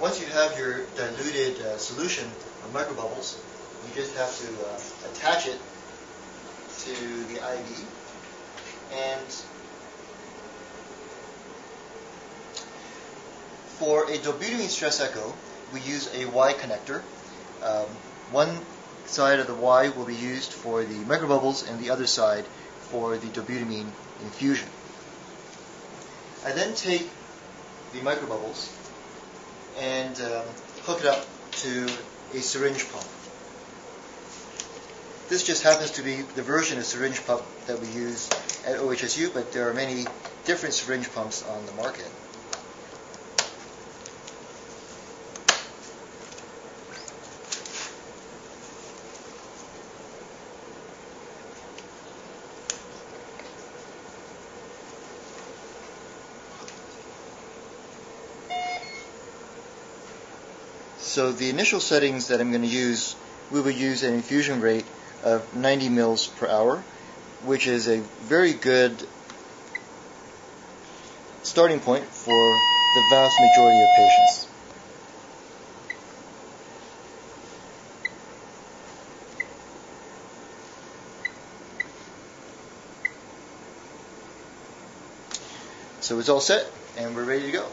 once you have your diluted uh, solution of microbubbles, you just have to uh, attach it to the IV and for a dobutamine stress echo, we use a Y connector. Um, one side of the Y will be used for the microbubbles and the other side for the dobutamine infusion. I then take the microbubbles and um, hook it up to a syringe pump. This just happens to be the version of syringe pump that we use at OHSU, but there are many different syringe pumps on the market. So the initial settings that I'm going to use, we will use an infusion rate of 90 mils per hour, which is a very good starting point for the vast majority of patients. So it's all set and we're ready to go.